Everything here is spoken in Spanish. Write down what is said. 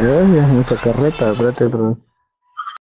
Gracias, esa carreta, espérate, pero...